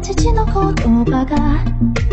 父の言葉が。